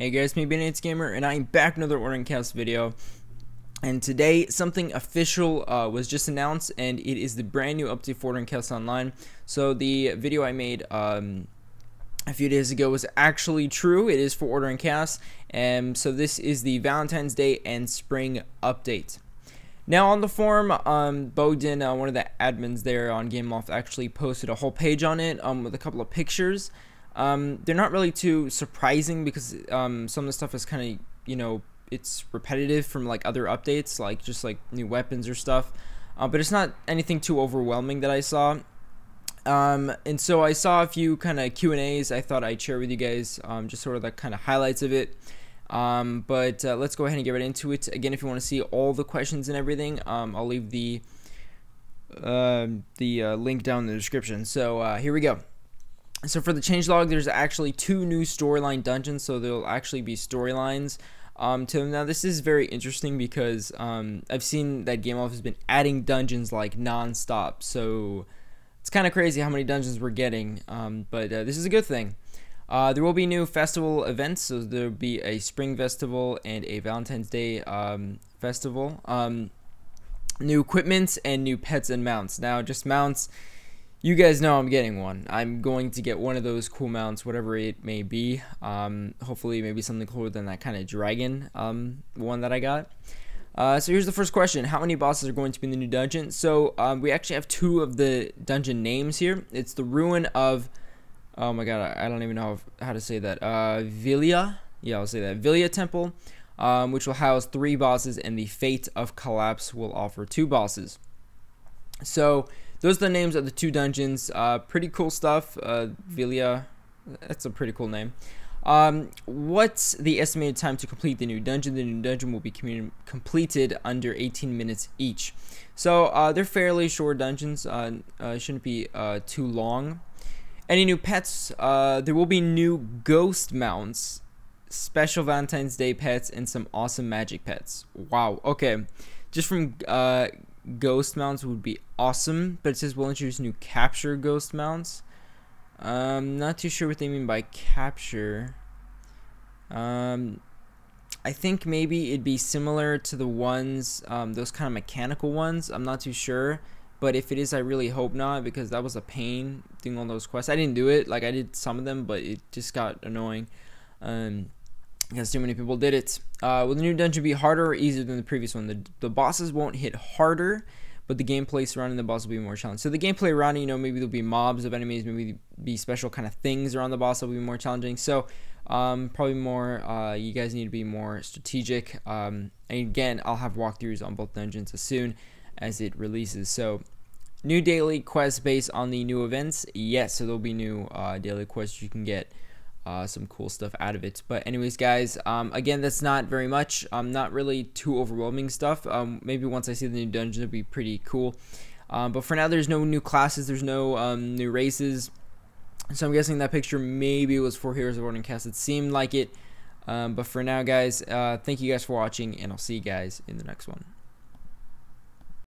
Hey guys, me It's Gamer, and I'm back another Order & Chaos video. And today, something official uh, was just announced, and it is the brand new update for Order & Chaos Online. So the video I made um, a few days ago was actually true. It is for Order & Chaos, and so this is the Valentine's Day and Spring update. Now on the forum, um, Bogdan, uh, one of the admins there on Gameloft, actually posted a whole page on it um, with a couple of pictures. Um, they're not really too surprising because um, some of the stuff is kind of you know it's repetitive from like other updates, like just like new weapons or stuff. Uh, but it's not anything too overwhelming that I saw. Um, and so I saw a few kind of Q and A's. I thought I'd share with you guys, um, just sort of the kind of highlights of it. Um, but uh, let's go ahead and get right into it. Again, if you want to see all the questions and everything, um, I'll leave the uh, the link down in the description. So uh, here we go. So for the changelog, there's actually two new storyline dungeons, so there'll actually be storylines um, to them. Now this is very interesting because um, I've seen that Gameloft has been adding dungeons like non-stop, so it's kind of crazy how many dungeons we're getting, um, but uh, this is a good thing. Uh, there will be new festival events, so there'll be a spring festival and a Valentine's Day um, festival. Um, new equipment and new pets and mounts. Now, just mounts you guys know I'm getting one. I'm going to get one of those cool mounts, whatever it may be. Um, hopefully, maybe something cooler than that kind of dragon um, one that I got. Uh, so here's the first question: How many bosses are going to be in the new dungeon? So um, we actually have two of the dungeon names here. It's the ruin of. Oh my god, I don't even know how to say that. Uh, Villia. Yeah, I'll say that. Villia Temple, um, which will house three bosses, and the Fate of Collapse will offer two bosses. So those are the names of the two dungeons. Uh, pretty cool stuff. Uh, that's a pretty cool name. Um, what's the estimated time to complete the new dungeon? The new dungeon will be completed under 18 minutes each. So uh, they're fairly short dungeons. Uh, uh, shouldn't be uh, too long. Any new pets? Uh, there will be new ghost mounts, special Valentine's Day pets, and some awesome magic pets. Wow. Okay. Just from uh, ghost mounts would be awesome, but it says we'll introduce new capture ghost mounts. Um, not too sure what they mean by capture. Um, I think maybe it'd be similar to the ones, um, those kind of mechanical ones. I'm not too sure. But if it is, I really hope not because that was a pain doing all those quests. I didn't do it. Like, I did some of them, but it just got annoying. Um, because too many people did it. Uh, will the new dungeon be harder or easier than the previous one? The, the bosses won't hit harder, but the gameplay surrounding the boss will be more challenging. So the gameplay around, you know, maybe there'll be mobs of enemies, maybe be special kind of things around the boss that will be more challenging. So um, probably more, uh, you guys need to be more strategic. Um, and again, I'll have walkthroughs on both dungeons as soon as it releases. So new daily quests based on the new events. Yes, so there'll be new uh, daily quests you can get uh, some cool stuff out of it. But anyways, guys, um, again, that's not very much. Um, not really too overwhelming stuff. Um, maybe once I see the new dungeon, it'll be pretty cool. Um, but for now, there's no new classes. There's no um, new races. So I'm guessing that picture maybe was for Heroes of Order & Chaos. It seemed like it. Um, but for now, guys, uh, thank you guys for watching, and I'll see you guys in the next one.